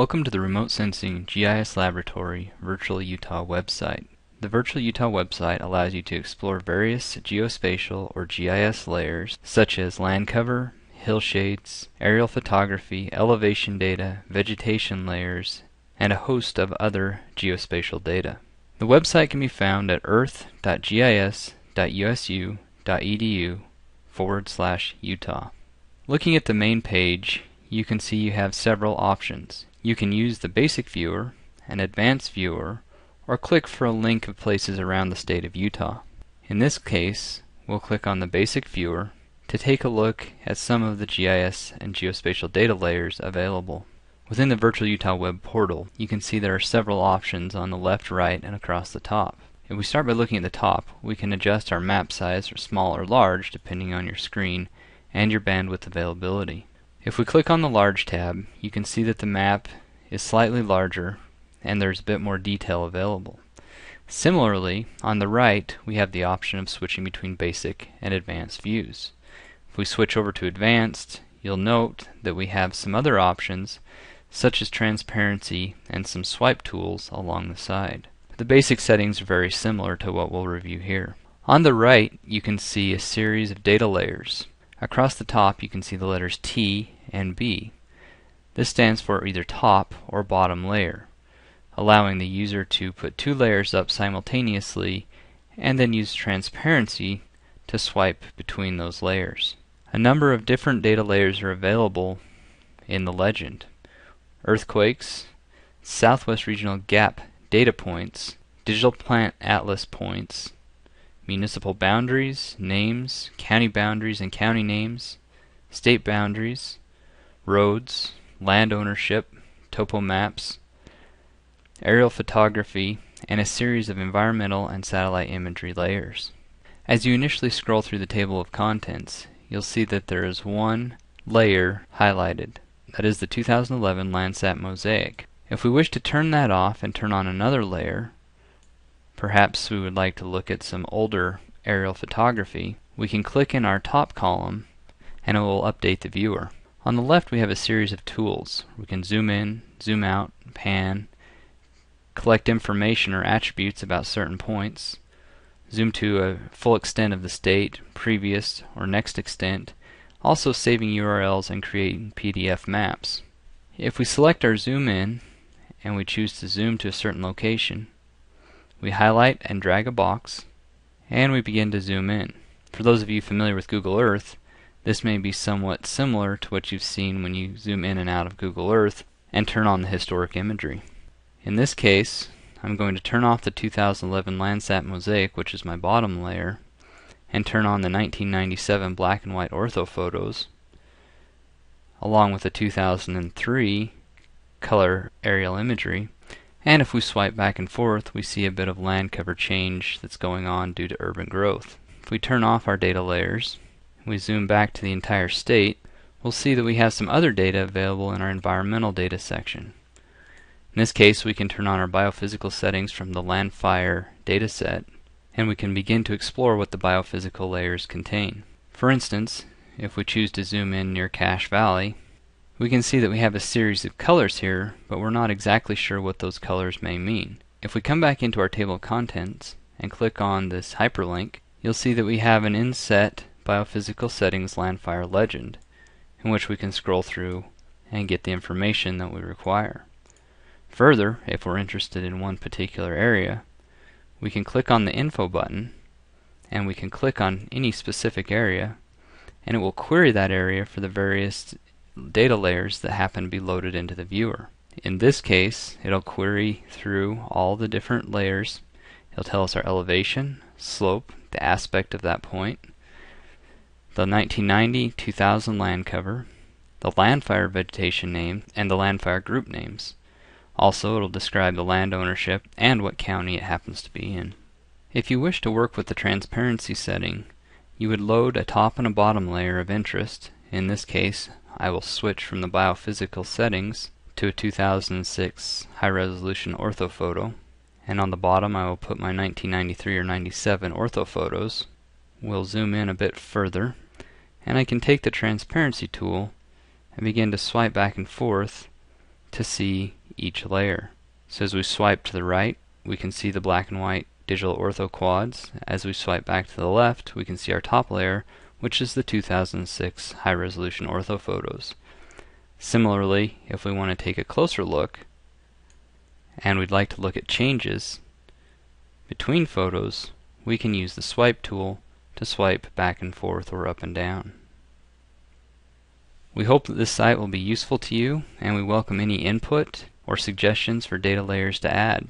Welcome to the Remote Sensing GIS Laboratory Virtual Utah website. The Virtual Utah website allows you to explore various geospatial or GIS layers such as land cover, hillshades, aerial photography, elevation data, vegetation layers, and a host of other geospatial data. The website can be found at earth.gis.usu.edu forward slash Utah. Looking at the main page, you can see you have several options. You can use the basic viewer, an advanced viewer, or click for a link of places around the state of Utah. In this case, we'll click on the basic viewer to take a look at some of the GIS and geospatial data layers available. Within the Virtual Utah web portal, you can see there are several options on the left, right, and across the top. If we start by looking at the top, we can adjust our map size for small or large depending on your screen and your bandwidth availability. If we click on the Large tab, you can see that the map is slightly larger and there's a bit more detail available. Similarly, on the right, we have the option of switching between basic and advanced views. If we switch over to advanced, you'll note that we have some other options such as transparency and some swipe tools along the side. The basic settings are very similar to what we'll review here. On the right, you can see a series of data layers. Across the top, you can see the letters T and B. This stands for either top or bottom layer allowing the user to put two layers up simultaneously and then use transparency to swipe between those layers. A number of different data layers are available in the legend. Earthquakes, Southwest Regional Gap data points, Digital Plant Atlas points, municipal boundaries, names, county boundaries and county names, state boundaries, roads, land ownership, topo maps, aerial photography, and a series of environmental and satellite imagery layers. As you initially scroll through the table of contents, you'll see that there is one layer highlighted. That is the 2011 Landsat Mosaic. If we wish to turn that off and turn on another layer, perhaps we would like to look at some older aerial photography, we can click in our top column and it will update the viewer. On the left we have a series of tools. We can zoom in, zoom out, pan, collect information or attributes about certain points, zoom to a full extent of the state, previous or next extent, also saving URLs and creating PDF maps. If we select our zoom in and we choose to zoom to a certain location, we highlight and drag a box and we begin to zoom in. For those of you familiar with Google Earth, this may be somewhat similar to what you've seen when you zoom in and out of Google Earth and turn on the historic imagery. In this case, I'm going to turn off the 2011 Landsat Mosaic, which is my bottom layer, and turn on the 1997 black and white ortho photos, along with the 2003 color aerial imagery. And if we swipe back and forth, we see a bit of land cover change that's going on due to urban growth. If we turn off our data layers, we zoom back to the entire state, we'll see that we have some other data available in our environmental data section. In this case, we can turn on our biophysical settings from the Landfire dataset, and we can begin to explore what the biophysical layers contain. For instance, if we choose to zoom in near Cache Valley, we can see that we have a series of colors here, but we're not exactly sure what those colors may mean. If we come back into our table of contents and click on this hyperlink, you'll see that we have an inset biophysical settings Landfire legend, in which we can scroll through and get the information that we require. Further, if we're interested in one particular area, we can click on the info button and we can click on any specific area and it will query that area for the various data layers that happen to be loaded into the viewer. In this case, it'll query through all the different layers. It'll tell us our elevation, slope, the aspect of that point, the 1990-2000 land cover, the landfire vegetation name, and the landfire group names. Also, it'll describe the land ownership and what county it happens to be in. If you wish to work with the transparency setting, you would load a top and a bottom layer of interest. In this case, I will switch from the biophysical settings to a 2006 high-resolution orthophoto, and on the bottom I will put my 1993 or 97 orthophotos. We'll zoom in a bit further, and I can take the transparency tool and begin to swipe back and forth to see each layer. So as we swipe to the right, we can see the black and white digital ortho quads. As we swipe back to the left, we can see our top layer, which is the 2006 high resolution orthophotos. Similarly, if we want to take a closer look, and we'd like to look at changes between photos, we can use the swipe tool to swipe back and forth or up and down. We hope that this site will be useful to you, and we welcome any input or suggestions for data layers to add.